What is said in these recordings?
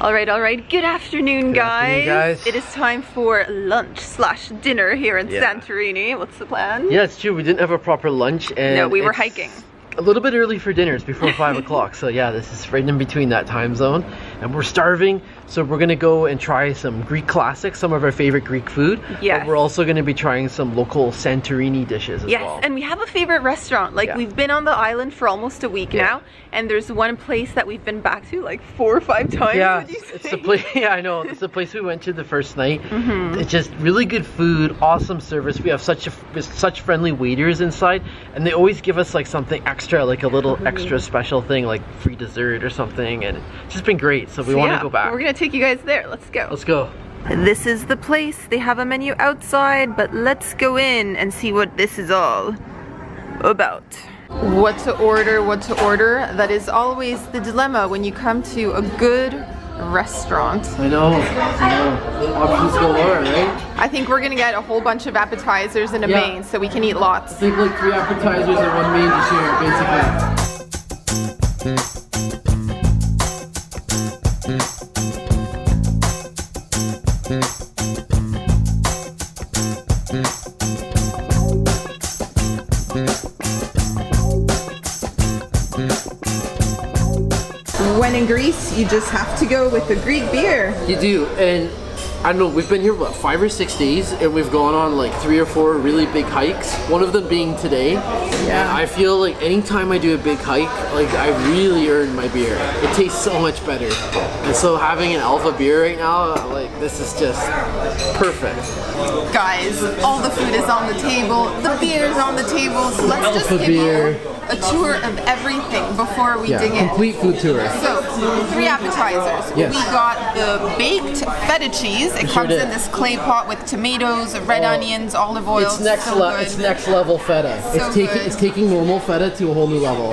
All right, all right. Good afternoon, Good guys. afternoon, guys. It is time for lunch slash dinner here in Yeah. Santorini. What's the plan? Yeah, it's true. We didn't have a proper lunch, and No, we were hiking. A little bit early for dinner. It's before five o'clock. So yeah, this is right in between that time zone, and we're starving. So we're gonna go and try some Greek classics, some of our favorite Greek food. Yes. But we're also gonna be trying some local Santorini dishes as Yes, well. and we have a favorite restaurant. Like Yeah. we've been on the island for almost a week Yeah. now, and there's one place that we've been back to like four or five times. yeah, it's the place. Yeah, I know. It's the place we went to the first night. Mm-hmm. It's just really good food, awesome service. We have such a, such friendly waiters inside, and they always give us like something extra, like a little Mm-hmm. extra special thing, like free dessert or something, and it's just been great. So we So want to yeah, go back. We're gonna take you guys there. Let's go. Let's go. This is the place. They have a menu outside, but let's go in and see what this is all about. What to order, what to order. That is always the dilemma when you come to a good restaurant. I know. I know. Options galore, right? I think we're gonna get a whole bunch of appetizers and a Yeah. main so we can eat lots. I think like three appetizers and one main to share, basically. You just have to go with the Greek beer. You do, and I don't know. We've been here what five or six days, and we've gone on like three or four really big hikes. One of them being today. Yeah. I feel like anytime I do a big hike, like I really earn my beer. It tastes so much better, and so having an Alpha beer right now, like this is just perfect. Guys, all the food is on the table, the beer is on the table, so let's just give beer. you a tour of everything before we dig in. complete food tour. So, three appetizers. Yes. We got the baked feta cheese. It sure comes did. in this clay pot with tomatoes, red Oh. onions, olive oil. It's next so level. It's next level feta. So it's taking it's taking normal feta to a whole new level.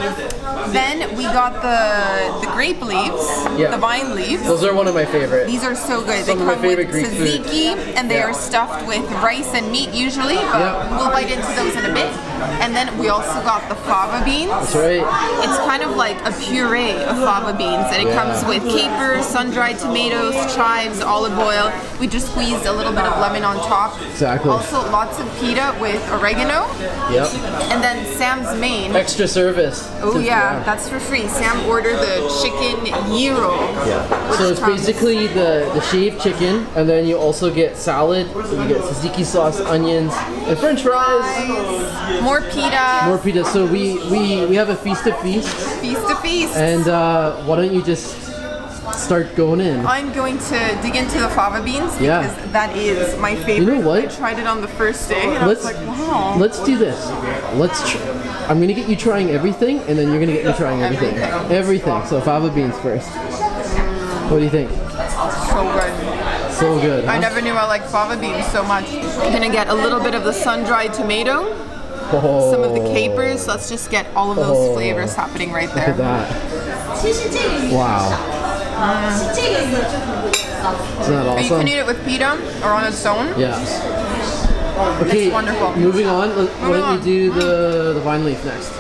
Then we got the the grape leaves, Yeah. the vine leaves. Those are one of my favorite. These are so good. Some they come favorite with Greek food. tzatziki, and they Yeah. are stuffed with rice and meat usually, but Yeah. we'll bite into those in a bit. And then we also got the fava beans. That's right. It's kind of like a puree of fava beans, and it Yeah. comes with capers, sun-dried tomatoes, chives, olive oil. We just squeezed a little bit of lemon on top. Exactly. Also, lots of pita with oregano, Yep. and then Sam's main. Extra service. Oh To- yeah, that's for free. Sam ordered the chicken gyro. Yeah. So it's comes- basically the, the shaved chicken, and then you also get salad. So you get tzatziki sauce, onions, and French fries. More pita. More pita. So we we we have a feast of feasts, feast to feast. and uh, why don't you just start going in? I'm going to dig into the fava beans Yeah. because that is my favorite. You know what? I tried it on the first day and Let's I was like, wow. let's do this. Let's. Tr- I'm gonna get you trying everything, and then you're gonna get me trying everything. Everything. So fava beans first. What do you think? so good. So good. I never knew I liked fava beans so much. I'm gonna get a little bit of the sun-dried tomato, Oh, some of the oh. capers. Let's just get all of those Oh. flavors happening right Look at there. that. Wow. Isn't that And you can eat it with pita or on its own. Yeah. Okay, wonderful. moving on. let- Why Moving don't you do the, the vine leaf next?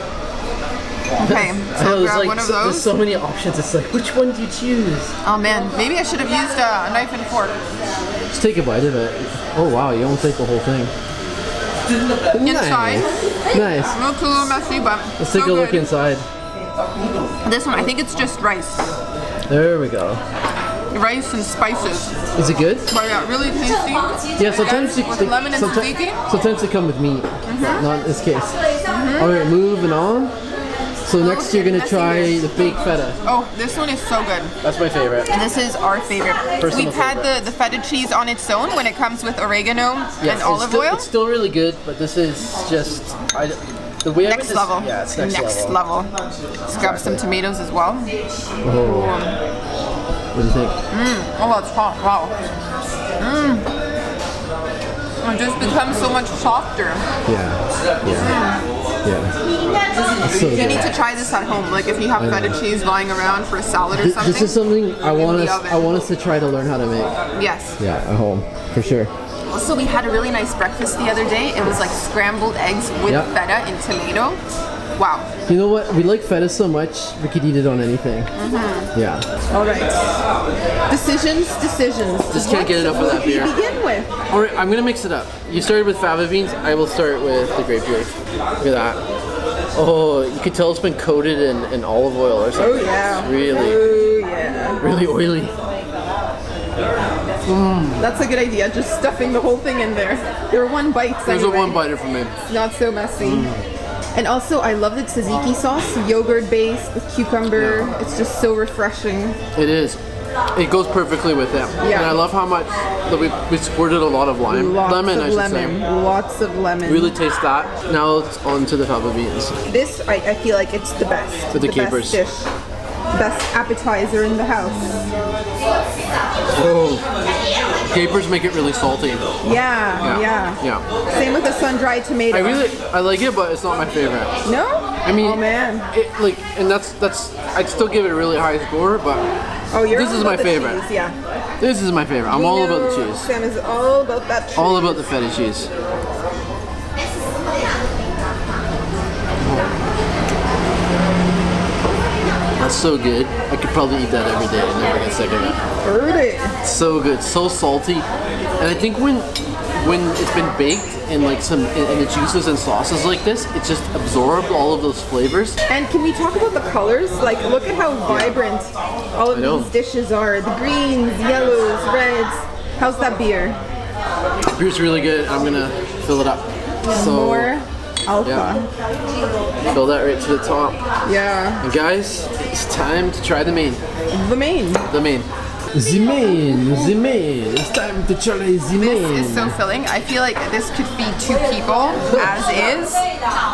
Okay, so there's grab like one of so, there's so many options. It's like, which one do you choose? Oh man, maybe I should have used a, a knife and fork. Just take a bite of it. Oh wow, you almost take the whole thing. Inside. Nice. A little messy, but Let's so take a look inside. This one, I think it's just rice. There we go. Rice and spices. Is it good? But yeah, really tasty. Yeah, sometimes you, with they, lemon and sometimes, sometimes they come with meat. Mm-hmm. Not in this case. Mm-hmm. All right, moving on. So next you're gonna try ears. the baked feta. Oh, this one is so good. That's my favorite. And this is our favorite. Personal We've had favorite. the, the feta cheese on its own when it comes with oregano Yes, and olive still, oil. It's still really good, but this is just I, the way next would just- level. Yeah, it's next, level. Let's grab some tomatoes as well. Oh. What do you think? Mm. Oh, that's hot. Wow. Mmm. It just becomes so much softer. Yeah, yeah, yeah. So You good. need to try this at home. Like if you have feta cheese lying around for a salad or Th- something. This is something I want us. I want us to try to learn how to make. Yes. Yeah, at home for sure. Also, we had a really nice breakfast the other day. It was like scrambled eggs with Yep. feta and tomato. Wow. You know what? We like feta so much, we could eat it on anything. Mm-hmm. Yeah. All right. Decisions, decisions. Just can't get enough of that What do beer. begin with? All right, I'm gonna mix it up. You started with fava beans. I will start with the grape juice. Look at that. Oh, you can tell it's been coated in, in olive oil or something. Oh yeah. It's really, Oh yeah. really oily. That's a good idea. Just stuffing the whole thing in there. There were one bites. There's a one biter for me. Not so messy. And also, I love the tzatziki sauce, yogurt based with cucumber. It's just so refreshing. It is. It goes perfectly with it. Yeah. And I love how much that we, we squirted a lot of lime. Lots lemon, of I should lemon. say. Lots of lemon. Really taste that. Now it's on to the fava beans. This, I, I feel like it's the best. With the capers. best dish. Best appetizer in the house. Oh. Capers make it really salty. Yeah, Yeah. yeah. Yeah. Same with the sun-dried tomato. I really, I like it, but it's not my favorite. No? I mean, oh man. it, like, and that's that's. I'd still give it a really high score, but Oh, you're this is my favorite. cheese, yeah. this is my favorite. I'm all about the cheese. Sam is all about that cheese. All about the feta cheese. That's so good. I could probably eat that every day and never get sick of it. Heard it. So good, so salty. And I think when when it's been baked in like some in, in the juices and sauces like this, it just absorbed all of those flavors. And can we talk about the colors? Like, look at how vibrant all of these dishes are. The greens, yellows, reds. How's that beer? Beer's really good. I'm gonna fill it up. So More alpha. Yeah. fill that right to the top. Yeah. And guys, it's time to try the main. The main. The main. The main, the main. It's time to try the main. This is so filling. I feel like this could feed two people as is.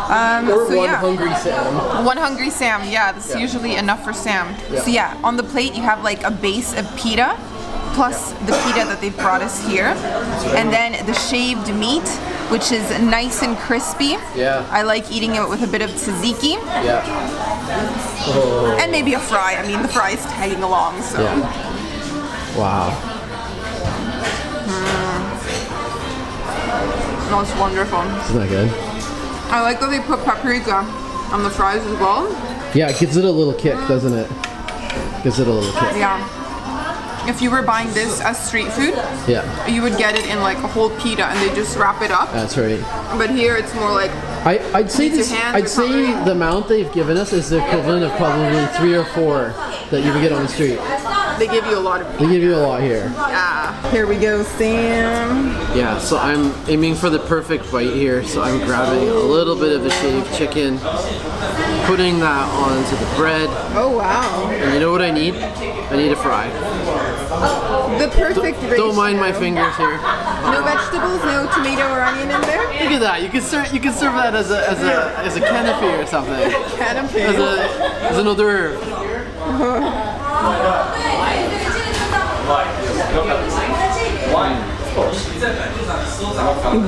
Um, Or so one yeah. hungry Sam. One hungry Sam, yeah, that's usually enough for Sam. So yeah, on the plate you have like a base of pita, plus the pita that they've brought us here, and then the shaved meat, which is nice and crispy. Yeah. I like eating it with a bit of tzatziki, Yeah. Oh. and maybe a fry. I mean, the fry is tagging along, so. Yeah. Wow. Hmm. That's wonderful. Isn't that good? I like that they put paprika on the fries as well. Yeah, it gives it a little kick, doesn't it? Gives it a little kick. Yeah. If you were buying this as street food, Yeah, you would get it in like a whole pita and they just wrap it up. that's right. But here it's more like I, I'd say this. I'd say the amount they've given us is the equivalent of probably three or four that you would get on the street. they give you a lot of They give you a lot here. Ah, here we go, Sam. Yeah, so I'm aiming for the perfect bite here. So I'm grabbing a little bit of the shaved chicken, putting that onto the bread, Oh wow, and you know what I need? I need a fry. The perfect ratio. Don't mind my fingers here. No vegetables, no tomato or onion in there. Look at that. You can serve. You can serve that as a as a as a canapé or something. As Canapé. a as an hors d'oeuvre.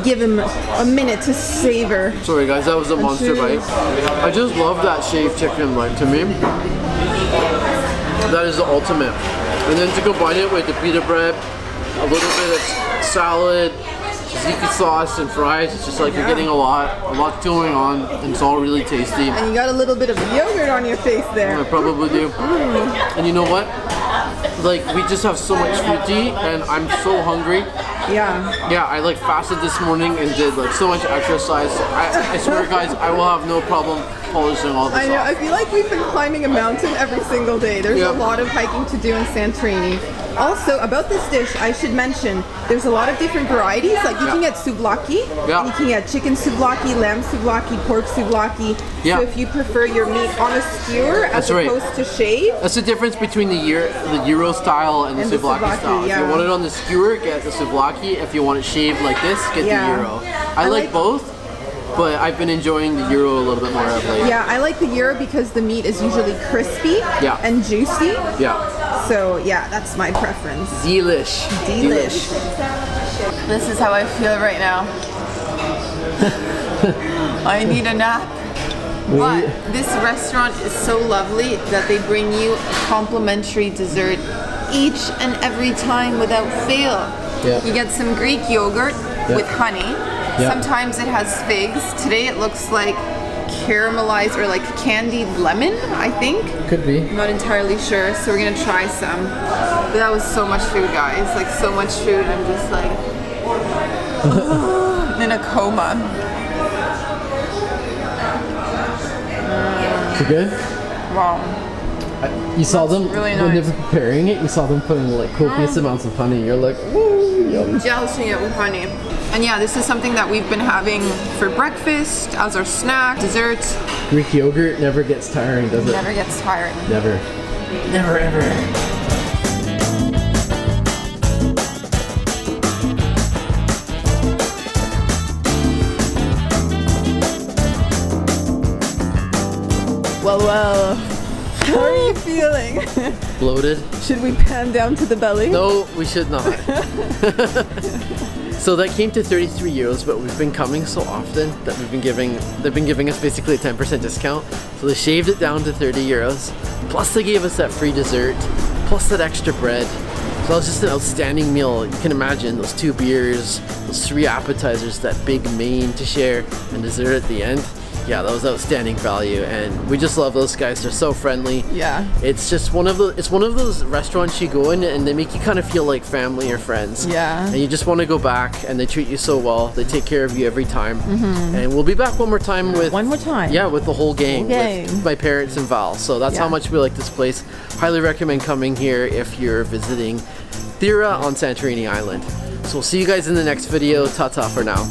Give him a minute to savor. Sorry guys, that was a monster bite. I just love that shaved chicken. Like to me, that is the ultimate. And then to combine it with the pita bread, a little bit of salad, tzatziki sauce, and fries, it's just like you're getting a lot, a lot going on, and it's all really tasty. And you got a little bit of yogurt on your face there. I probably do. Mm. And you know what? Like we just have so much food to eat, and I'm so hungry. Yeah. Yeah, I like fasted this morning and did like so much exercise. I, I swear, guys, I will have no problem polishing all this I know. off. I feel like we've been climbing a mountain every single day. There's Yeah. a lot of hiking to do in Santorini. Also, about this dish, I should mention there's a lot of different varieties. Like you can get souvlaki, Yeah. you can get chicken souvlaki, lamb souvlaki, pork souvlaki. Yeah. So if you prefer your meat on a skewer as That's right. opposed to shaved, That's the difference between the gyro, the gyro style and the And the souvlaki, souvlaki, style. If you want it on the skewer, get the souvlaki. If you want it shaved like this, get Yeah. the gyro. I, I like, like- both, but I've been enjoying the gyro a little bit more of late. yeah, I like the gyro because the meat is usually crispy Yeah. and juicy. Yeah. So yeah, that's my preference. Delish. Delish. This is how I feel right now. I need a nap. But this restaurant is so lovely that they bring you a complimentary dessert each and every time without fail. Yeah. You get some Greek yogurt Yeah. with honey. Yeah. Sometimes it has figs. Today it looks like caramelized or like candied lemon, I think. Could be. I'm not entirely sure, so we're gonna try some. But that was so much food, guys. Like so much food. I'm just like in a coma. Is it good? Wow. You saw them really when they nice. were preparing it. You saw them putting like copious mm. amounts of honey. You're like, ooh, yum. Dousing it with honey. And yeah, this is something that we've been having for breakfast, as our snack, dessert. Greek yogurt never gets tiring, does it? Never gets tiring. Never. Never ever. Well, well. How are you feeling? Bloated? Should we pan down to the belly? No, we should not. so that came to 33 euros, but we've been coming so often that we've been giving they've been giving us basically a 10% discount. So they shaved it down to 30 euros. Plus they gave us that free dessert, plus that extra bread. So that was just an outstanding meal. You can imagine those two beers, those three appetizers, that big main to share, and dessert at the end. Yeah, that was outstanding value, and we just love those guys. They're so friendly. Yeah. It's just one of the it's one of those restaurants you go in and they make you kind of feel like family or friends. Yeah. And you just want to go back and they treat you so well. They take care of you every time. Mm-hmm. And we'll be back one more time with. One more time. Yeah, with the whole gang, Whole gang. with my parents and Val. So that's how much we like this place. Highly recommend coming here if you're visiting Thera on Santorini Island. So we'll see you guys in the next video. Ta-ta for now.